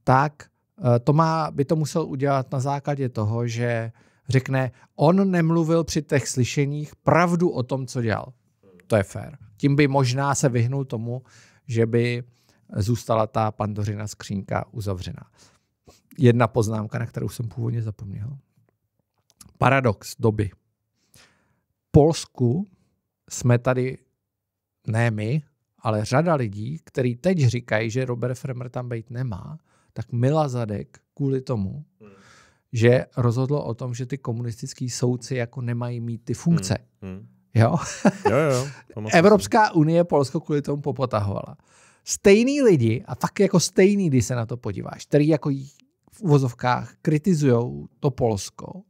tak eh, to má, by to musel udělat na základě toho, že řekne, on nemluvil při těch slyšeních pravdu o tom, co dělal. To je fér. Tím by možná se vyhnul tomu, že by zůstala ta pandořina skřínka uzavřená. Jedna poznámka, na kterou jsem původně zapomněl. Paradox doby. V Polsku jsme tady, ne my, ale řada lidí, kteří teď říkají, že Robert Fremer tam být nemá, tak Mila Zadek kvůli tomu, hmm. že rozhodlo o tom, že ty komunistický soudci jako nemají mít ty funkce. Hmm. Hmm. Jo? jo, jo. Evropská unie Polsko kvůli tomu popotahovala. Stejný lidi, a fakt jako stejný, když se na to podíváš, který jako v uvozovkách kritizují to Polsko,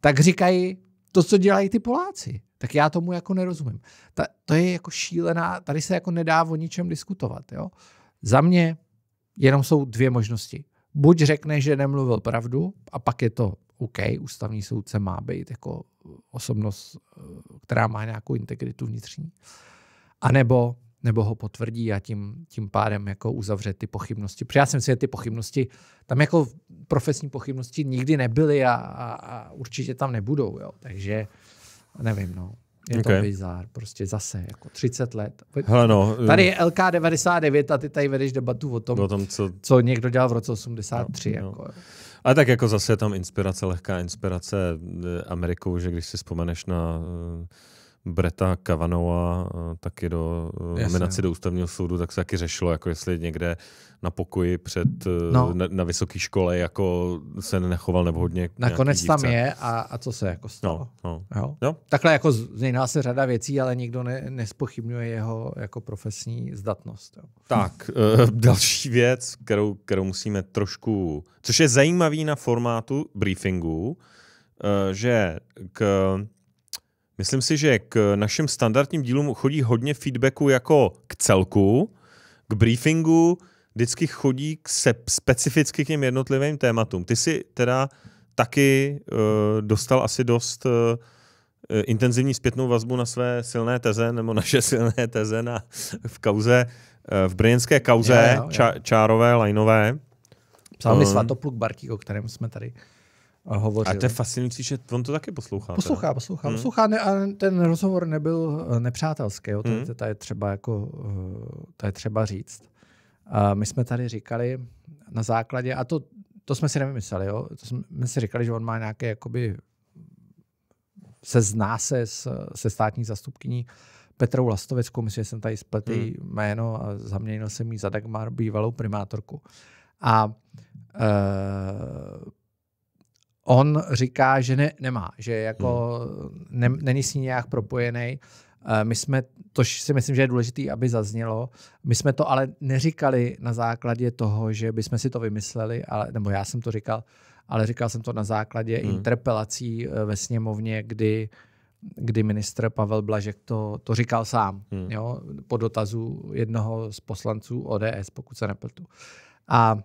tak říkají to, co dělají ty Poláci tak já tomu jako nerozumím. Ta, to je jako šílená, tady se jako nedá o ničem diskutovat. Jo? Za mě jenom jsou dvě možnosti. Buď řekne, že nemluvil pravdu a pak je to OK, ústavní soudce má být jako osobnost, eh, která má nějakou integritu vnitřní. A nebo, nebo ho potvrdí a tím, tím pádem jako uzavře ty pochybnosti. Protože já jsem si, ty pochybnosti, tam jako profesní pochybnosti nikdy nebyly a, a, a určitě tam nebudou. Jo? Takže nevím, no. Je okay. to bizár, prostě zase, jako 30 let. Hele no, tady je LK99 a ty tady vedeš debatu o tom, o tom co... co někdo dělal v roce 83. No, jako. No. Ale tak jako zase je tam inspirace, lehká inspirace eh, Amerikou, že když si vzpomeneš na uh, Breta Kavanoa eh, taky do eh, nominaci do ústavního soudu, tak se taky řešilo, jako jestli někde na pokoji před, eh, no. na, na vysoké škole jako se nechoval nevhodně. Nakonec tam je a, a co se jako stalo. No, no. Jo? Jo? Takhle jako změnila se řada věcí, ale nikdo ne, nespochybňuje jeho jako profesní zdatnost. Jo. Tak, další věc, kterou, kterou musíme trošku, což je zajímavý na formátu briefingu, že k Myslím si, že k našim standardním dílům chodí hodně feedbacku jako k celku, k briefingu vždycky chodí k se, specificky k těm jednotlivým tématům. Ty si teda taky uh, dostal asi dost uh, intenzivní zpětnou vazbu na své silné teze, nebo naše silné teze na, v kauze, uh, v brněnské kauze jo, jo, jo. Ča, čárové, lajnové. Psal mi um, Svatopluk Bartík, o kterém jsme tady hovořili. A to je fascinující, že on to taky poslouchá. Poslouchá, poslouchá. Hmm. poslouchá ne, a ten rozhovor nebyl nepřátelský, jo, to, hmm. to, je třeba jako, to je třeba říct. A my jsme tady říkali na základě, a to, to jsme si nevymysleli, jo, to jsme si říkali, že on má nějaké jakoby se zná se s, se státní zastupkyní Petrou Lastoveckou, myslím, že jsem tady spletl hmm. jméno a zaměnil jsem jí za Dagmar, bývalou primátorku. A e, on říká, že ne, nemá, že jako hmm. ne, není s ní nějak propojený. E, my jsme, to si myslím, že je důležité, aby zaznělo, my jsme to ale neříkali na základě toho, že bychom si to vymysleli, ale, nebo já jsem to říkal, ale říkal jsem to na základě hmm. interpelací eh, ve sněmovně, kdy kdy ministr Pavel Blažek to, to říkal sám, hmm. jo, po dotazu jednoho z poslanců ODS, pokud se nepletu. A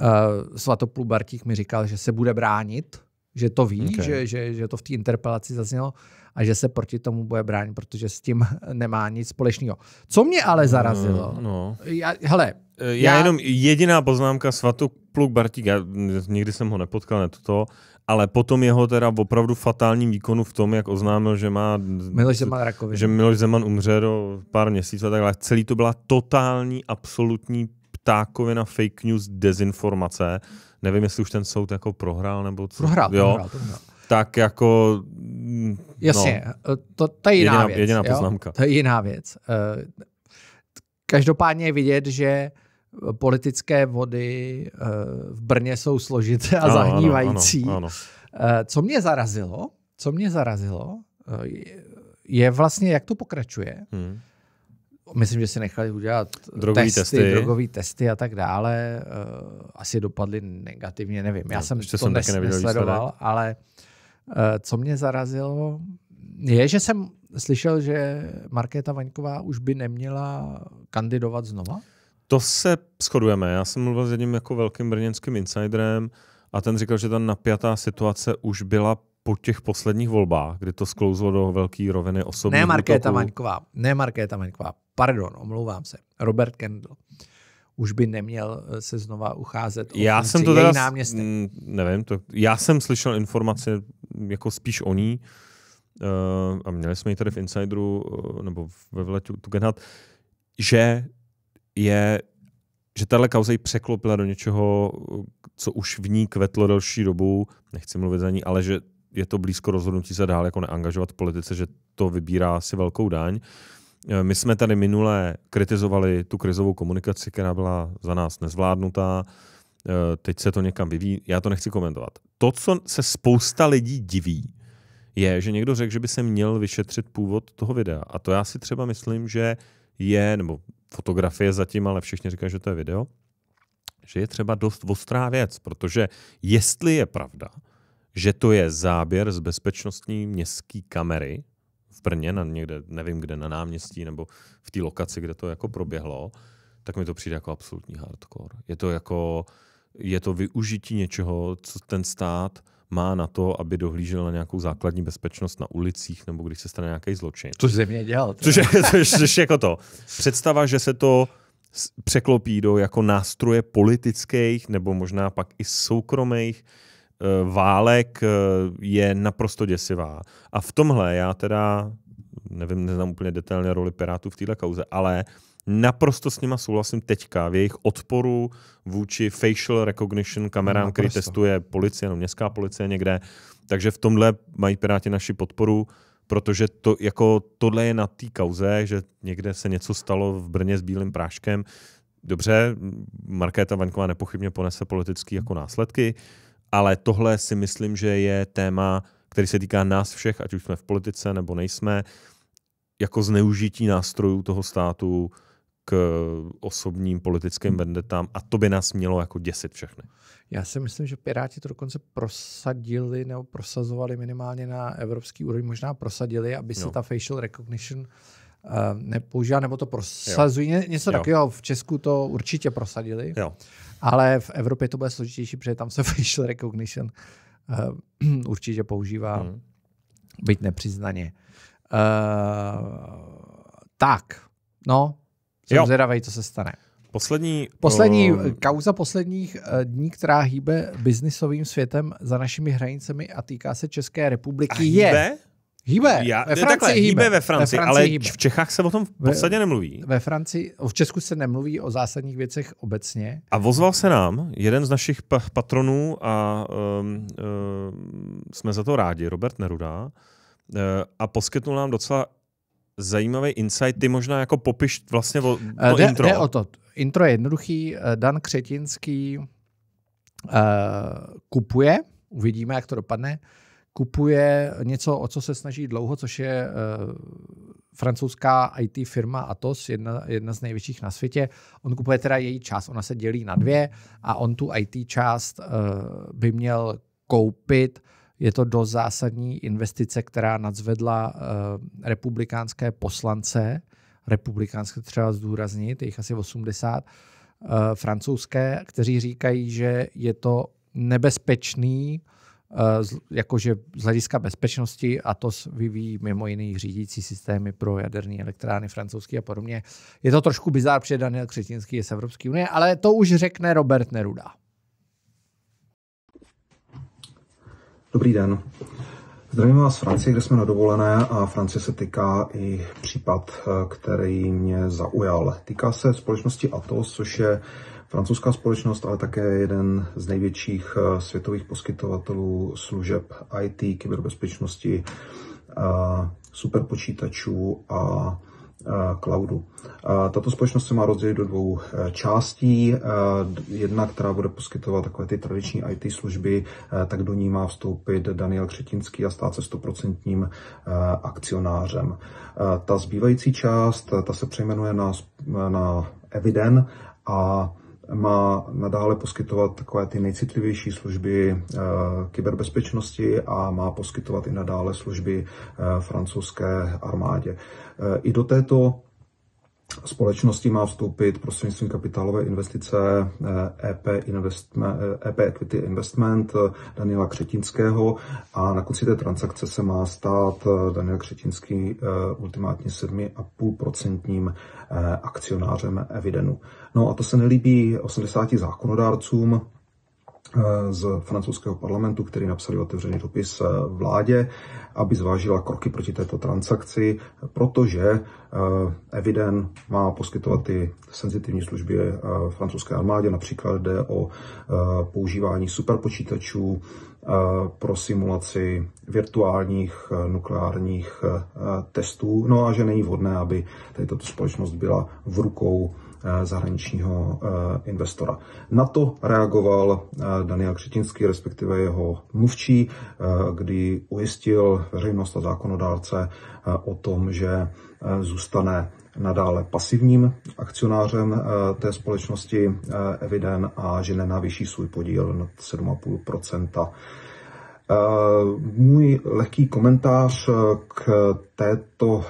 uh, Svatoplů Bartík mi říkal, že se bude bránit, že to ví, okay. že, že, že to v té interpelaci zaznělo a že se proti tomu bude bránit, protože s tím nemá nic společného. Co mě ale zarazilo, no, no. Já, hele, já, já jenom jediná poznámka Svatopluk Bartík, já nikdy jsem ho nepotkal, ne toto, ale potom jeho teda opravdu fatálním výkonu v tom, jak oznámil, že má Miloš Zeman rakovinu. že Miloš Zeman umře do pár měsíců a takhle. Celý to byla totální, absolutní ptákovina fake news, dezinformace. Nevím, jestli už ten soud jako prohrál nebo co. Prohrál, jo. prohrál, prohrál. Tak jako... Jasně, no, to, to je jiná jediná, věc. Jediná poznámka. Jo? To je jiná věc. Eh, každopádně je vidět, že politické vody eh, v Brně jsou složité a ano, zahnívající. Ano, ano, ano. Co mě zarazilo, co mě zarazilo, je vlastně, jak to pokračuje. Hmm. Myslím, že si nechali udělat drogový testy, testy. drogové testy a tak dále. Asi dopadly negativně, nevím. Já no, jsem to jsem nes, nesledoval, výsledek. ale co mě zarazilo, je, že jsem slyšel, že Markéta Vaňková už by neměla kandidovat znova. To se shodujeme. Já jsem mluvil s jedním jako velkým brněnským insiderem a ten říkal, že ta napjatá situace už byla po těch posledních volbách, kdy to sklouzlo do velké roviny osobní. Ne Markéta Maňková, ne Markéta Maňková, pardon, omlouvám se. Robert Kendall už by neměl eh, se znova ucházet o já jsem to teda, náměstek. Nevím, to, já jsem slyšel informace jako spíš o ní uh, a měli jsme ji tady v Insideru uh, nebo ve vletu Tugendhat, že je, že tahle kauza ji překlopila do něčeho, co už v ní kvetlo delší dobu, nechci mluvit za ní, ale že je to blízko rozhodnutí se dál jako neangažovat v politice, že to vybírá si velkou daň. E, my jsme tady minule kritizovali tu krizovou komunikaci, která byla za nás nezvládnutá. E, teď se to někam vyvíjí. Já to nechci komentovat. To, co se spousta lidí diví, je, že někdo řekl, že by se měl vyšetřit původ toho videa. A to já si třeba myslím, že je, nebo fotografie zatím, ale všichni říkají, že to je video, že je třeba dost ostrá věc, protože jestli je pravda, že to je záběr z bezpečnostní městské kamery v Brně, na někde, nevím kde, na náměstí nebo v té lokaci, kde to jako proběhlo, tak mi to přijde jako absolutní hardcore. Je to jako, je to využití něčeho, co ten stát má na to, aby dohlížel na nějakou základní bezpečnost na ulicích nebo když se stane nějaký zločin. Což země dělal. Což je, což, což jako to. Představa, že se to překlopí do jako nástroje politických nebo možná pak i soukromých válek eh, je naprosto děsivá. A v tomhle já teda, nevím, neznám úplně detailně roli Pirátů v této kauze, ale Naprosto s nima souhlasím teďka v jejich odporu vůči facial recognition kamerám, Naprosto. který testuje policie, no městská policie někde. Takže v tomhle mají Piráti naši podporu, protože to, jako tohle je na té kauze, že někde se něco stalo v Brně s bílým práškem. Dobře, Markéta Vaňková nepochybně ponese politické jako následky, ale tohle si myslím, že je téma, který se týká nás všech, ať už jsme v politice nebo nejsme, jako zneužití nástrojů toho státu k osobním politickým vendetám a to by nás mělo jako děsit všechny. Já si myslím, že Piráti to dokonce prosadili nebo prosazovali minimálně na evropský úrovni, možná prosadili, aby se jo. ta facial recognition uh, nepoužila, nebo to prosazují. Jo. Něco jo. takového v Česku to určitě prosadili. Jo. Ale v Evropě to bude složitější, protože tam se facial recognition uh, určitě používá, hmm. byť nepřiznaně. Uh, tak, no, jsem jo. zvědavý, co se stane. Poslední, Poslední uh... kauza posledních dní, která hýbe biznisovým světem za našimi hranicemi a týká se České republiky, a hýbe? je... Hýbe? Já, ve Francii takhle, hýbe. hýbe ve Francii, ve Francii ale hýbe. v Čechách se o tom v podstatě nemluví. Ve Francii, v Česku se nemluví o zásadních věcech obecně. A vozval se nám jeden z našich pa- patronů a um, um, jsme za to rádi, Robert Neruda, uh, a poskytnul nám docela zajímavý insight. Ty možná jako popiš vlastně o, o jde, intro. Jde o to. Intro je jednoduchý. Dan Křetinský uh, kupuje, uvidíme, jak to dopadne, kupuje něco, o co se snaží dlouho, což je uh, francouzská IT firma Atos, jedna, jedna z největších na světě. On kupuje teda její část, ona se dělí na dvě a on tu IT část uh, by měl koupit je to dost zásadní investice, která nadzvedla uh, republikánské poslance, republikánské třeba zdůraznit, jich asi 80, uh, eh, francouzské, kteří říkají, že je to nebezpečný, jakože z hlediska bezpečnosti a to vyvíjí mimo jiných řídící systémy pro jaderné elektrárny francouzské a podobně. Je to trošku bizár, protože Daniel Křetinský je z Evropské unie, ale to už řekne Robert Neruda. Dobrý den. Zdravím vás z Francie, kde jsme na dovolené a Francie se týká i případ, eh, který mě zaujal. Týká se společnosti Atos, což je francouzská společnost, ale také jeden z největších eh, světových poskytovatelů služeb IT, kyberbezpečnosti, eh, superpočítačů a Eh, cloudu. Tato společnost se má rozdělit do dvou částí. Jedna, která bude poskytovat takové ty tradiční IT služby, tak do ní má vstoupit Daniel Křetinský a stát se stoprocentním akcionářem. Ta zbývající část, ta se přejmenuje na, na Eviden a má nadále poskytovat takové ty nejcitlivější služby kyberbezpečnosti a má poskytovat i nadále služby francouzské armádě. I do této společnosti má vstoupit prostřednictvím kapitálové investice EP, eh, e EP eh, e Equity Investment eh, Daniela Křetinského a na konci té transakce se má stát Daniel Křetinský ultimátně 7,5% akcionářem Evidenu. No a to se nelíbí 80 zákonodárcům, z francouzského parlamentu, který napsali otevřený dopis vládě, aby zvážila kroky proti této transakci, protože eh, Eviden má poskytovat ty senzitivní služby eh, francouzské armádě, například jde o eh, používání superpočítačů pro simulaci virtuálních nukleárních testů, no a že není vhodné, aby tato společnost byla v rukou Eh, zahraničního eh, investora. Na to reagoval eh, Daniel Křetinský, respektive jeho mluvčí, kdy ujistil veřejnost a zákonodárce o tom, že zůstane nadále pasivním akcionářem té společnosti Eviden a že nenavýší svůj podíl na 7,5% Můj lehký komentář k této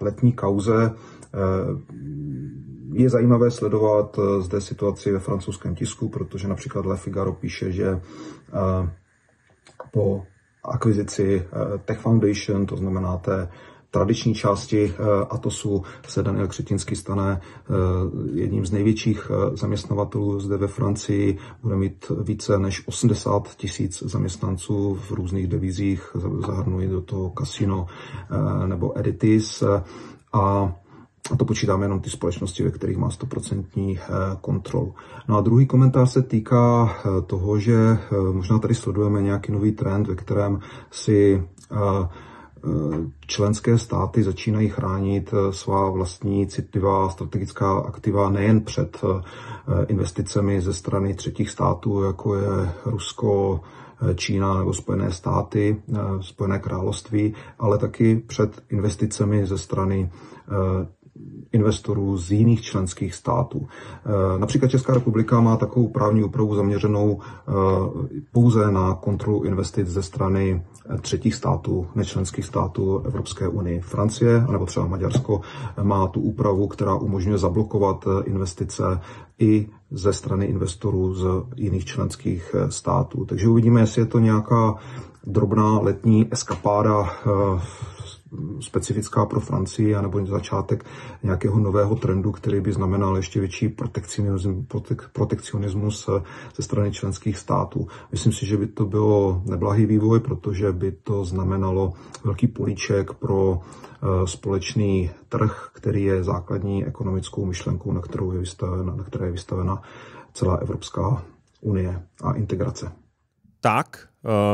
letní kauze je zajímavé sledovat eh, zde situaci ve francouzském tisku, protože například Le Figaro píše, že eh, po akvizici eh, Tech Foundation, to znamená té tradiční části Atosu se Daniel Křetinský stane jedním z největších zaměstnavatelů zde ve Francii. Bude mít více než 80 tisíc zaměstnanců v různých devizích, zahrnují do toho Casino nebo Editis. A a to počítáme jenom ty společnosti, ve kterých má 100% eh, kontrolu. No a druhý komentář se týká eh, toho, že eh, možná tady sledujeme nějaký nový trend, ve kterém si členské státy začínají chránit svá vlastní citlivá strategická aktiva nejen před investicemi ze strany třetích států, jako je Rusko, Čína nebo Spojené státy, Spojené království, ale taky před investicemi ze strany investorů z jiných členských států. Například Česká republika má takovou právní úpravu zaměřenou pouze na kontrolu investic ze strany třetích států, nečlenských států Evropské unie. Francie, nebo třeba Maďarsko, má tu úpravu, která umožňuje zablokovat investice i ze strany investorů z jiných členských států. Takže uvidíme, jestli je to nějaká drobná letní eskapáda specifická pro Francii, anebo začátek nějakého nového trendu, který by znamenal ještě větší protekcionismus, protek, protekcionismus eh, ze strany členských států. Myslím si, že by to bylo neblahý vývoj, protože by to znamenalo velký políček pro eh, společný trh, který je základní ekonomickou myšlenkou, na, kterou je vystavena, na které je vystavena celá Evropská unie a integrace. Tak,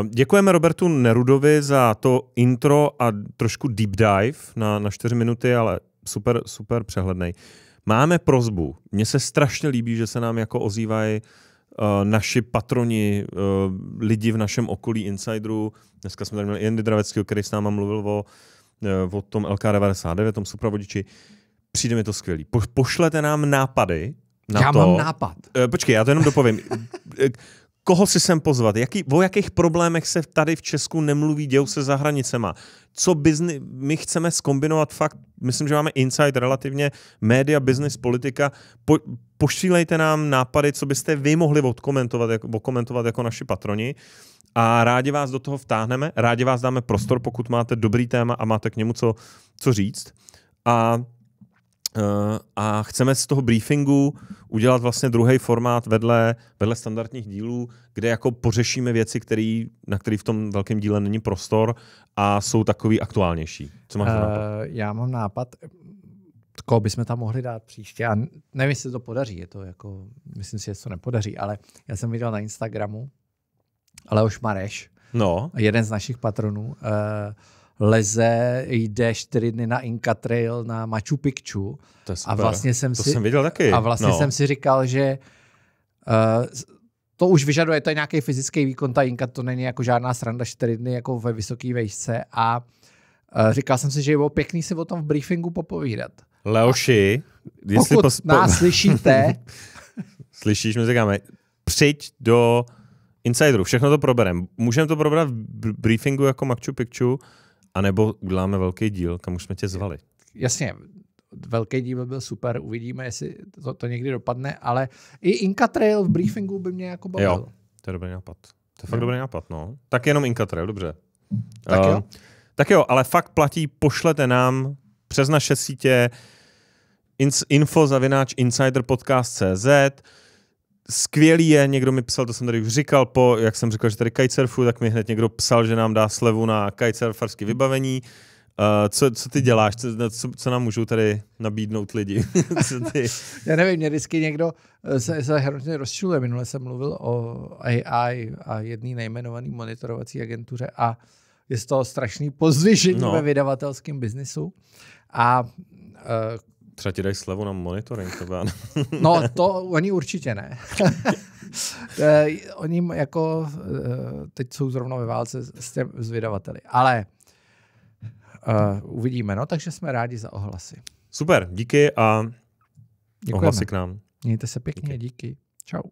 děkujeme Robertu Nerudovi za to intro a trošku deep dive na, na 4 minuty, ale super, super přehlednej. Máme prozbu. Mně se strašně líbí, že se nám jako ozývají uh, naši patroni, uh, lidi v našem okolí, insiderů. Dneska jsme tady měli Jandy Draveckého, který s náma mluvil o, uh, o tom LK99, tom supravodiči. Přijde mi to skvělý. Po, pošlete nám nápady na já to. mám nápad. Uh, počkej, já to jenom dopovím koho si sem pozvat, jaký, o jakých problémech se tady v Česku nemluví, dějou se za hranicema, co bizni, my chceme skombinovat fakt, myslím, že máme insight relativně, média, business, politika, po, pošílejte nám nápady, co byste vy mohli odkomentovat, jako, odkomentovat jako naši patroni. A rádi vás do toho vtáhneme, rádi vás dáme prostor, pokud máte dobrý téma a máte k němu co, co říct. A a chceme z toho briefingu udělat vlastně druhý formát vedle, vedle standardních dílů, kde jako pořešíme věci, který, na které v tom velkém díle není prostor a jsou takový aktuálnější. Co máš uh, nápad? Já mám nápad, koho bychom tam mohli dát příště. A nevím, jestli to podaří, je to jako, myslím si, že to nepodaří, ale já jsem viděl na Instagramu Leoš Mareš, no. jeden z našich patronů, uh, leze, jde čtyři dny na Inca Trail na Machu Picchu. To. A vlastně jsem to si, jsem viděl taky. A vlastně no. jsem si říkal, že uh, to už vyžaduje, to je nějaký fyzický výkon, ta Inka to není jako žádná sranda čtyři dny jako ve vysoké vejšce a uh, říkal jsem si, že je bylo pěkný si o tom v briefingu popovídat. Leoši, jestli pokud pos- nás slyšíte, slyšíš, my říkáme, přijď do Insideru, všechno to probereme. Můžeme to probrat v briefingu jako Machu Picchu, anebo uděláme velký díl, kam už jsme tě zvali. Jasně, velký díl by byl super, uvidíme, jestli to, to někdy dopadne, ale i Inca Trail v briefingu by mě jako bavil. Jo, to je dobrý nápad. To je fakt dobrý nápad, no. Tak jenom Inca Trail, dobře. Tak uh, jo. Tak jo, ale fakt platí, pošlete nám přes naše sítě info zavináč insiderpodcast.cz skvělý je, někdo mi psal, to jsem tady už říkal, po, jak jsem říkal, že tady kitesurfu, tak mi hned někdo psal, že nám dá slevu na kitesurfarské vybavení. Uh, co, co ty děláš? Co, co, co nám můžou tady nabídnout lidi? co ty? Já nevím, mě vždycky někdo eh, se, se hrozně rozčiluje. Minule jsem mluvil o AI a jedné nejmenované monitorovací agentuře a je z toho strašný pozdvižení no. ve vydavatelském biznisu. A uh, Třeba ti dají slevu na monitoring. To no, to oni určitě ne. oni jako eh, teď jsou zrovna ve válce s, těm, s vydavateli. Ale uh, uvidíme, no, takže jsme rádi za ohlasy. Super, díky a Děkujeme. ohlasy k nám. Mějte se pěkně, díky. díky. Čau.